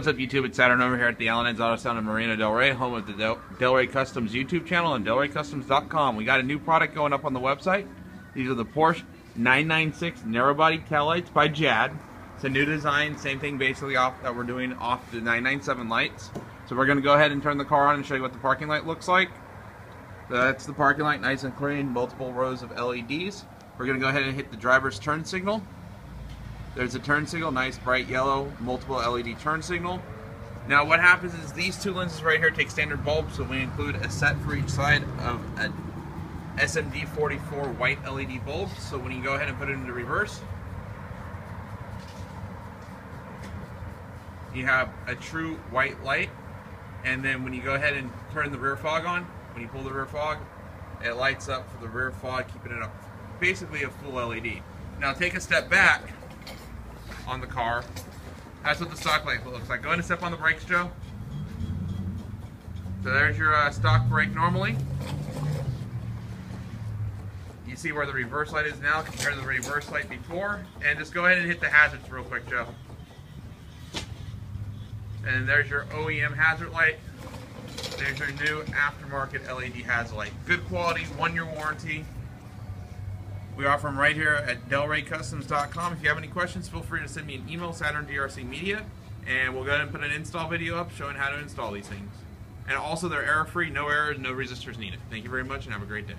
What's up YouTube? It's Saturn over here at the Al and Ed's Auto Sound in Marina Del Rey, home of the Del, Del Rey Customs YouTube channel and DelReyCustoms.com. We got a new product going up on the website. These are the Porsche 996 narrow body tail lights by JAD. It's a new design, same thing basically off that we're doing off the 997 lights. So we're going to go ahead and turn the car on and show you what the parking light looks like. That's the parking light, nice and clean, multiple rows of LEDs. We're going to go ahead and hit the driver's turn signal. There's a turn signal, nice bright yellow, multiple LED turn signal. Now what happens is these two lenses right here take standard bulbs, so we include a set for each side of a SMD 44 white LED bulb. So when you go ahead and put it into reverse, you have a true white light. And then when you go ahead and turn the rear fog on, when you pull the rear fog, it lights up for the rear fog, keeping it up basically a full LED. Now take a step back on the car. That's what the stock light looks like. Go ahead and step on the brakes, Joe. So there's your uh, stock brake normally. You see where the reverse light is now compared to the reverse light before. And just go ahead and hit the hazards real quick, Joe. And there's your OEM hazard light. There's your new aftermarket LED hazard light. Good quality, one year warranty. We offer them right here at delreycustoms.com. If you have any questions, feel free to send me an email, Saturn DRC Media, and we'll go ahead and put an install video up showing how to install these things. And also, they're error-free, no errors, no resistors needed. Thank you very much, and have a great day.